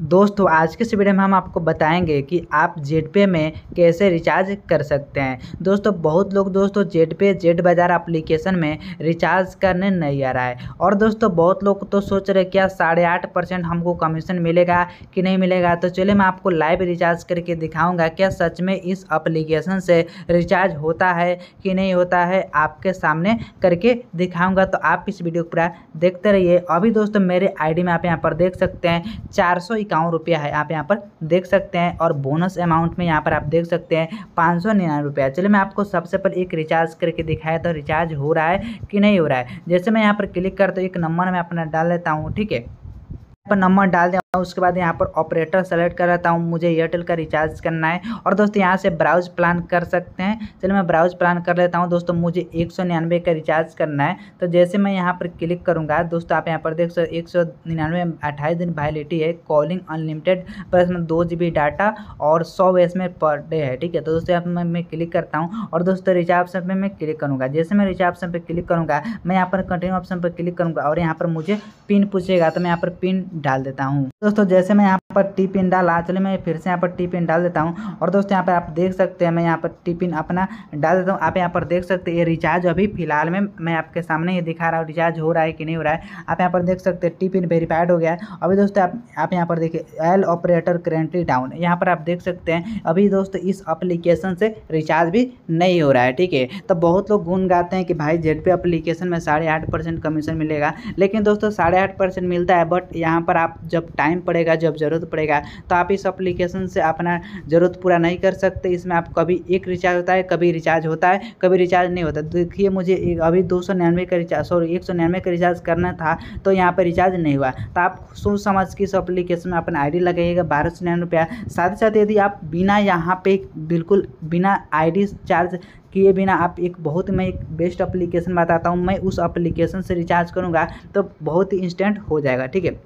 दोस्तों, आज के इस वीडियो में हम आपको बताएँगे कि आप जेड पे में कैसे रिचार्ज कर सकते हैं। दोस्तों, बहुत लोग दोस्तों जेड पे जेड बाज़ार एप्लीकेशन में रिचार्ज करने नहीं आ रहा है। और दोस्तों, बहुत लोग तो सोच रहे क्या साढ़े आठ परसेंट हमको कमीशन मिलेगा कि नहीं मिलेगा। तो चलिए मैं आपको लाइव रिचार्ज करके दिखाऊँगा क्या सच में इस अप्लीकेशन से रिचार्ज होता है कि नहीं होता है आपके सामने करके दिखाऊँगा। तो आप इस वीडियो को पूरा देखते रहिए। अभी दोस्तों, मेरे आईडी में आप यहाँ पर देख सकते हैं चार सौ इक्यावन रुपया है। आप यहाँ पर देख सकते हैं और बोनस अमाउंट में यहाँ पर आप देख सकते हैं पाँच सौ निन्यानवे रुपया। चलिए मैं आपको सबसे पहले एक रिचार्ज करके दिखाया तो रिचार्ज हो रहा है कि नहीं हो रहा है? जैसे मैं यहाँ पर क्लिक करता हूँ एक नंबर में अपना डाल लेता हूँ, ठीक है? पर नंबर डाल दिया उसके बाद यहाँ पर ऑपरेटर सेलेक्ट कर रहता हूँ। मुझे एयरटेल का रिचार्ज करना है। और दोस्तों, यहाँ से ब्राउज प्लान कर सकते हैं। चलिए मैं ब्राउज प्लान कर लेता हूँ। दोस्तों, मुझे एक सौ निन्यानवे का रिचार्ज करना है। तो जैसे मैं यहाँ पर क्लिक करूँगा, दोस्तों, आप यहाँ पर देख सकते एक सौ निन्यानवे अट्ठाईस दिन वैलिडिटी है। कॉलिंग अनलिमिटेड पर इसमें दो जी बी डाटा और सौ एस में पर डे है। ठीक है? तो दोस्तों, यहाँ पर मैं क्लिक करता हूँ। और दोस्तों रिचार्ज ऑप्शन पर मैं क्लिक करूँगा। जैसे मैं रिचार्ज ऑप्शन पर क्लिक करूँगा, मैं यहाँ पर कंटिन्यू ऑप्शन पर क्लिक करूँगा और यहाँ पर मुझे पिन पूछेगा। तो मैं यहाँ पर पिन डाल देता हूँ। दोस्तों, जैसे मैं यहाँ पर टी पिन डाला चलिए मैं फिर से यहाँ पर टी पिन डाल देता हूँ। और दोस्तों, यहाँ पर आप देख सकते हैं, मैं यहाँ पर टी पिन अपना डाल देता हूँ। आप यहाँ पर देख सकते हैं रिचार्ज अभी फ़िलहाल में मैं आपके सामने ही दिखा रहा हूँ रिचार्ज हो रहा है कि नहीं हो रहा है। आप यहाँ पर देख सकते हैं टी पिन वेरीफाइड हो गया है। अभी दोस्तों, आप आप यहाँ पर देखिए एल ऑपरेटर करेंटली डाउन यहाँ पर आप देख सकते हैं, अभी दोस्तों, इस अप्लीकेशन से रिचार्ज भी नहीं हो रहा है, ठीक है? तो बहुत लोग गुन गाते हैं कि भाई जेड पे अप्लीकेशन में साढ़े आठ परसेंट कमीशन मिलेगा। लेकिन दोस्तों, साढ़े आठ परसेंट मिलता है बट यहाँ पर आप जब टाइम पड़ेगा, जब ज़रूरत पड़ेगा तो आप इस अप्लीकेशन से अपना ज़रूरत पूरा नहीं कर सकते। इसमें आप कभी एक रिचार्ज होता है, कभी रिचार्ज होता है, कभी रिचार्ज नहीं होता। देखिए, मुझे अभी दो सौ निन्यानवे का रिचार्ज सॉरी एक सौ निन्यानवे का रिचार्ज करना था तो यहाँ पर रिचार्ज नहीं हुआ। तो आप सोच समझ के इस अप्लीकेशन में अपना आई लगाइएगा, बारह सौ निन्यानवे रुपया। साथ ही साथ यदि आप बिना यहाँ पे, बिल्कुल बिना आईडी चार्ज किए बिना आप एक बहुत, मैं एक बेस्ट अप्लीकेशन बताता हूँ, मैं उस अप्लीकेशन से रिचार्ज करूँगा तो बहुत ही इंस्टेंट हो जाएगा, ठीक है?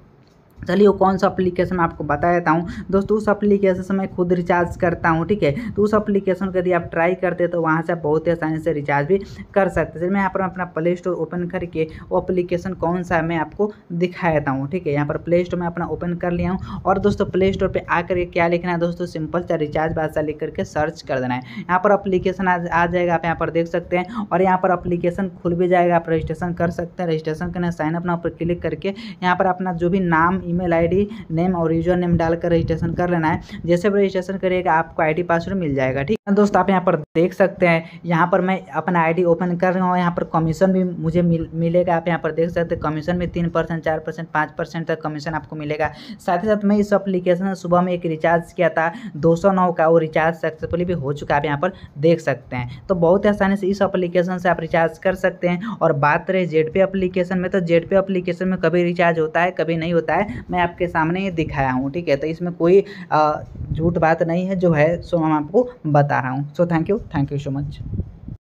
चलिए, वो कौन सा अप्लीकेशन मैं आपको बता देता हूँ? दोस्तों, उस अप्लीकेशन से मैं खुद रिचार्ज करता हूँ, ठीक है? तो उस अप्लीकेशन को यदि आप ट्राई करते हैं तो वहाँ से आप बहुत ही आसानी से रिचार्ज भी कर सकते हैं। मैं यहाँ पर अपना प्ले स्टोर ओपन करके वो अप्लीकेशन कौन सा है, मैं आपको दिखा देता हूँ, ठीक है? यहाँ पर प्ले स्टोर में अपना ओपन कर लिया हूँ। और दोस्तों प्ले स्टोर पर आकर के क्या लिखना है दोस्तों? सिंपल सा रिचार्ज बादशाह लिख करके सर्च कर देना है। यहाँ पर अप्लीकेशन आ जाएगा, आप यहाँ पर देख सकते हैं। और यहाँ पर अप्लीकेशन खुल भी जाएगा, आप रजिस्ट्रेशन कर सकते हैं। रजिस्ट्रेशन करना साइन अपना पर क्लिक करके यहाँ पर अपना जो भी नाम ईमेल आईडी, नेम और यूज़र नेम डालकर रजिस्ट्रेशन कर लेना है। जैसे भी रजिस्ट्रेशन करिएगा, आपको आईडी पासवर्ड मिल जाएगा, ठीक है? दोस्त, आप यहाँ पर देख सकते हैं, यहाँ पर मैं अपना आईडी ओपन कर रहा हूँ, यहाँ पर कमीशन भी मुझे मिल, मिलेगा, आप यहाँ पर देख सकते हैं, कमीशन भी तीन परसेंट, चार परसेंट, पाँच परसेंट तक कमीशन आपको मिलेगा। साथ ही साथ मैं इस अप्लीकेशन सुबह में एक रिचार्ज किया था, दो सौ नौ का, वो रिचार्ज सक्सेसफुली भी हो चुका है, आप यहाँ पर देख सकते हैं। तो बहुत आसानी से इस अप्लीकेशन से आप रिचार्ज कर सकते हैं। और बात रहे जेड पे अप्लीकेशन में तो जेड पे अप्लीकेशन में कभी रिचार्ज होता है, कभी नहीं होता है मैं आपके सामने ये दिखाया हूँ, ठीक है? तो इसमें कोई झूठ बात नहीं है जो है, सो मैं आपको बता रहा हूँ। So thank you thank you so much